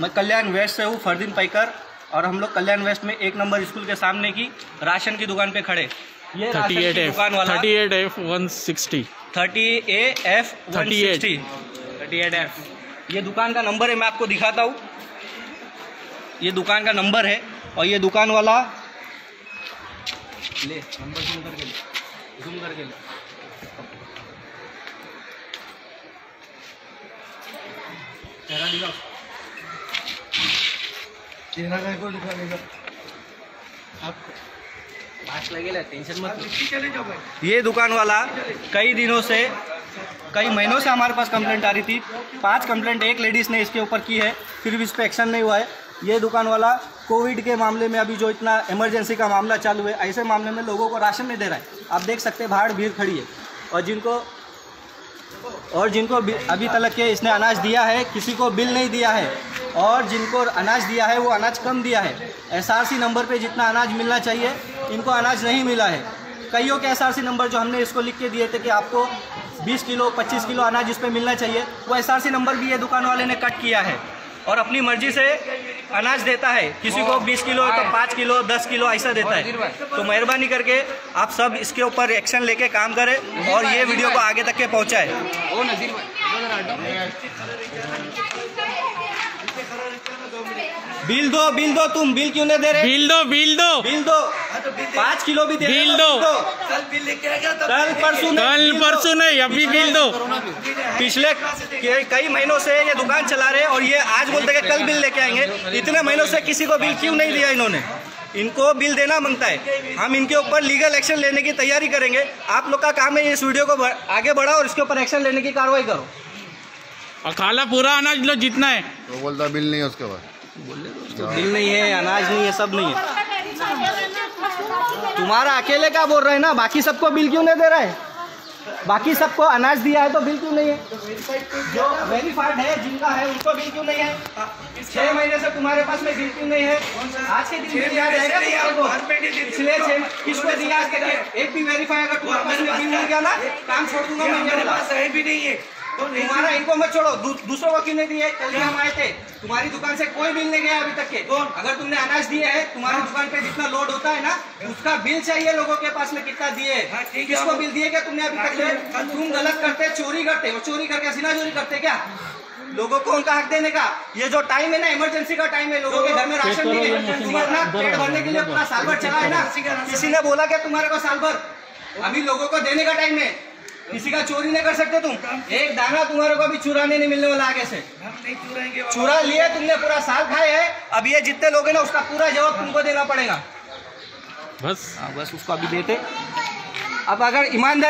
मैं कल्याण वेस्ट से हूँ फरदीन पैकर और हम लोग कल्याण वेस्ट में एक नंबर स्कूल के सामने की राशन की दुकान पे खड़े। ये थर्टी एट एफ़ दुकान वाला thirty eight F one sixty thirty A F 38 sixty thirty eight F ये दुकान का नंबर है मैं आपको दिखाता हूँ। ये दुकान का नंबर है और ये दुकान वाला ले नंबर जूम करके ले जूम करके ले। चेहरा दिखाओ। चेहरा का को दिखा देगा। आपको लगेगा टेंशन मत ये दुकान वाला कई दिनों से कई महीनों से हमारे पास कंप्लेंट आ रही थी। पाँच कंप्लेंट एक लेडीज़ ने इसके ऊपर की है फिर भी इस पर एक्शन नहीं हुआ है। ये दुकान वाला कोविड के मामले में अभी जो इतना इमरजेंसी का मामला चालू है ऐसे मामले में लोगों को राशन नहीं दे रहा है। आप देख सकते हैं बाहर भीड़ खड़ी है। और जिनको और जिनको अभी तक के इसने अनाज दिया है किसी को बिल नहीं दिया है। और जिनको अनाज दिया है, वो अनाज कम दिया है। एसआरसी नंबर पे जितना अनाज मिलना चाहिए, इनको अनाज नहीं मिला है। कईयों के एसआरसी नंबर जो हमने इसको लिख के दिए थे कि आपको 20 किलो 25 किलो अनाज इस पर मिलना चाहिए, वो एसआरसी नंबर भी ये दुकान वाले ने कट किया है। और अपनी मर्ज़ी से अनाज देता है। किसी को 20 किलो तो 5 किलो 10 किलो ऐसा देता है। तो मेहरबानी करके आप सब इसके ऊपर एक्शन लेके काम करें और ये वीडियो को आगे तक के पहुंचाएँ। बिल दो बिल दो तुम बिल क्यों नहीं दे रहे? बिल दो बिल दो। बिल दो। पाँच किलो भी दे रहे बिल दो। कल परसों नहीं, कल बिल दो। परसों नहीं अभी बिल दो। पिछले कई महीनों से ये दुकान चला रहे हैं और ये आज बोलते हैं कल बिल लेके आएँगे। इतने महीनों से किसी को बिल क्यों नहीं दिया इन्होंने? इनको बिल देना माँगता है। हम इनके ऊपर लीगल एक्शन लेने की तैयारी करेंगे। आप लोग का काम है इस वीडियो को आगे बढ़ाओ और इसके ऊपर एक्शन लेने की कार्रवाई करो। और खाला पूरा अनाज लो जितना है। तो बोलता बिल नहीं है उसके बाद तो बिल नहीं है अनाज नहीं है सब नहीं है। तुम्हारा अकेले का बोल रहे हैं ना बाकी सबको बिल क्यों नहीं दे रहा? है बाकी सबको अनाज दिया है तो बिल क्यों नहीं है? जो वेरीफाइड है जिनका है उनको बिल क्यों नहीं है? छह महीने से तुम्हारे पास में बिल क्यों नहीं है? आज के दिन बिल याद आएगा पिछले छह किसको दिया एक भी वेरीफाई अगर तुम्हारे पास में बिल नहीं गया ना काम छोड़ दूँगा मैं ये बोला। है भी नहीं है। तो तुम्हारा इनको मत छोड़ो। दू, दूसरों को क्यों नहीं दिए कल भी हम आए थे। तुम्हारी दुकान से कोई बिल नहीं गया अभी तक के। कौन अगर तुमने अनाज दिए है तुम्हारी दुकान पे जितना लोड होता है ना उसका बिल चाहिए लोगों के पास में कितना दिए हाँ, है, किसको बिल दिए क्या तुमने अभी तक के? तुम गलत करते चोरी करते। और चोरी करके सीना चोरी करते क्या? लोगों को उनका हक देने का। ये जो टाइम है ना इमरजेंसी का टाइम है लोगों के घर में राशन नहीं है। तुम अपना पेट भरने के लिए पूरा साल भर चला है ना। किसी ने बोला क्या तुम्हारे को साल भर? अभी लोगों को देने का टाइम है। किसी का चोरी नहीं कर सकते तुम। एक दाना तुम्हारे को अभी चुराने नहीं मिलने वाला आगे से। हम नहीं चुराएँगे चुरा लिए तुमने पूरा साल खाए है। अब ये जितने लोग हैं ना उसका पूरा जवाब तुमको देना पड़ेगा। बस। आ, बस उसको अभी देते। अब अगर ईमानदार